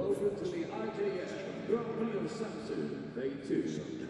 Welcome to the IJF Grand Prix of Samsun, Day 2.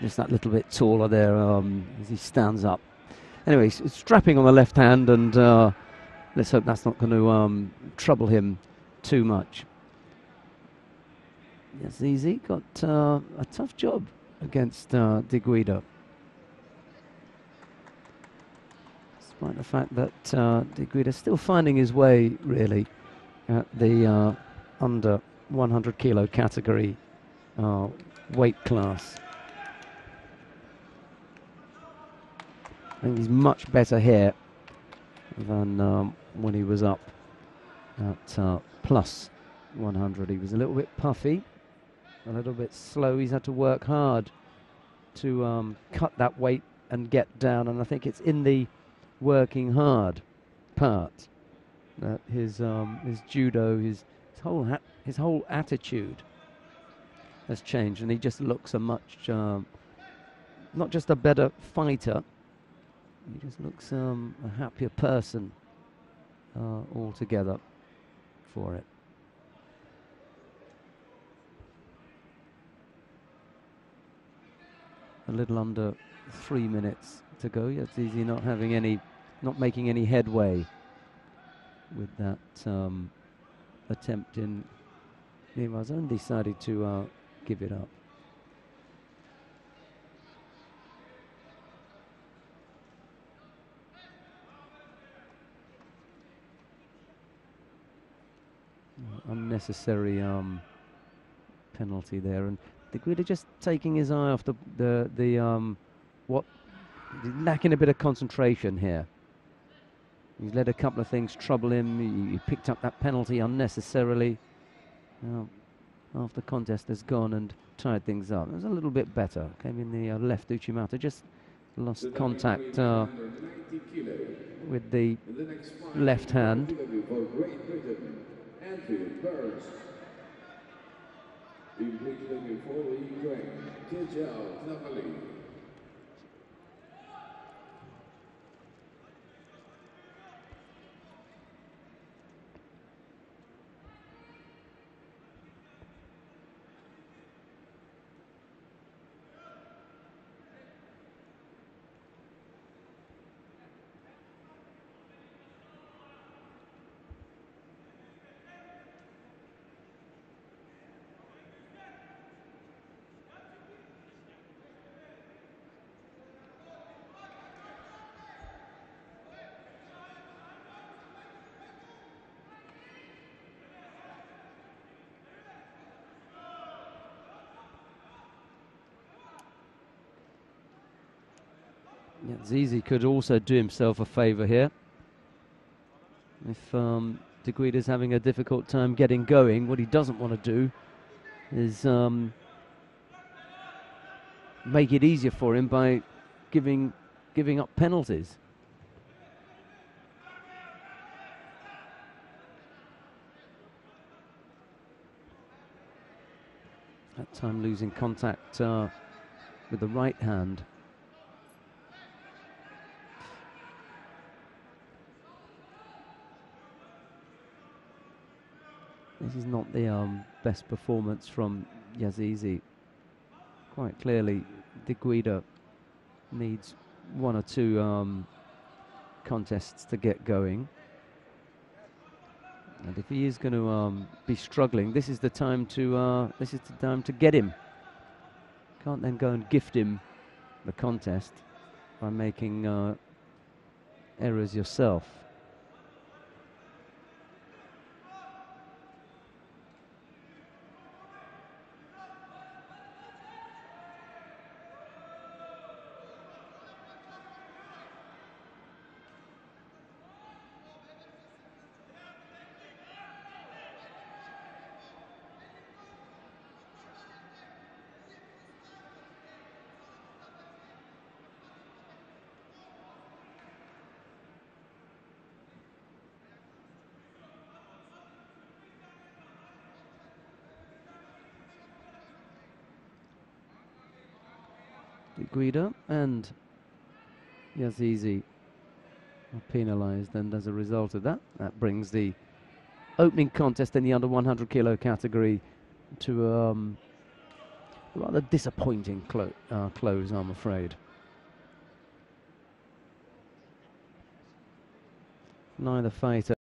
Just that little bit taller there um, as he stands up. Anyway, strapping on the left hand, and uh, let's hope that's not going to um, trouble him too much. Yes, Easy got uh, a tough job against uh, Di Guida. Despite the fact that uh, De is still finding his way, really, at the uh, under 100 kilo category uh, weight class. I think he's much better here than um, when he was up at uh, plus 100. He was a little bit puffy, a little bit slow. He's had to work hard to um, cut that weight and get down. And I think it's in the working hard part that his um, his judo, his, his whole his whole attitude has changed, and he just looks a much um, not just a better fighter, he just looks um, a happier person uh, altogether for it. A little under three minutes to go. It's easy not having any, not making any headway with that um, attempt in. Nirmazan decided to uh, give it up. Unnecessary um, penalty there, and Di Guida just taking his eye off the the the um, what lacking a bit of concentration here. He's let a couple of things trouble him. He, he picked up that penalty unnecessarily. Now, after the contest has gone and tied things up, it was a little bit better. Came in the uh, left Uchimata, just lost contact uh, with the left hand. Andrew Burns. Completing for the Ukraine, Tejal Navali. Yeah, Zizi could also do himself a favour here. If um, Di Guida is having a difficult time getting going, what he doesn't want to do is um, make it easier for him by giving giving up penalties. That time losing contact uh, with the right hand. This is not the um, best performance from Yazici. Quite clearly, Di Guida needs one or two um, contests to get going. And if he is going to um, be struggling, this is the time to uh, this is the time to get him. Can't then go and gift him the contest by making uh, errors yourself. Di Guida and Yazici are penalised, and as a result of that, that brings the opening contest in the under 100 kilo category to um, a rather disappointing clo uh, close, I'm afraid. Neither fighter.